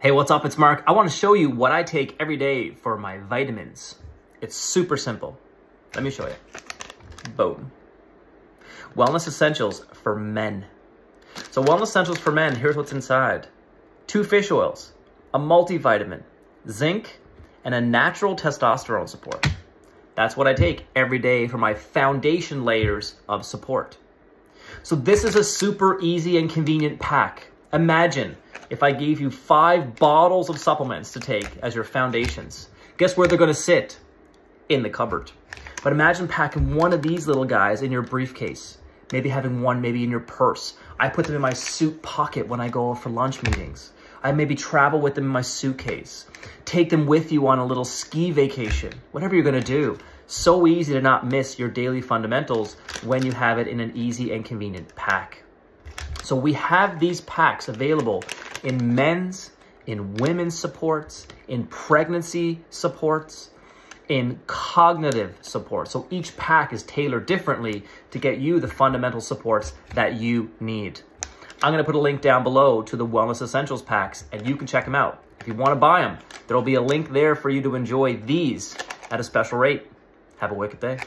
Hey, what's up? It's Mark. I want to show you what I take every day for my vitamins. It's super simple. Let me show you. Boom. Wellness Essentials for men. So Wellness Essentials for men, here's what's inside. Two fish oils, a multivitamin, zinc, and a natural testosterone support. That's what I take every day for my foundation layers of support. So this is a super easy and convenient pack. Imagine if I gave you five bottles of supplements to take as your foundations. Guess where they're gonna sit? In the cupboard. But imagine packing one of these little guys in your briefcase. Maybe having one maybe in your purse. I put them in my suit pocket when I go for lunch meetings. I maybe travel with them in my suitcase. Take them with you on a little ski vacation. Whatever you're gonna do. So easy to not miss your daily fundamentals when you have it in an easy and convenient pack. So we have these packs available in men's, in women's supports, in pregnancy supports, in cognitive support. So each pack is tailored differently to get you the fundamental supports that you need. I'm going to put a link down below to the Wellness Essentials packs and you can check them out. If you want to buy them, there'll be a link there for you to enjoy these at a special rate. Have a wicked day.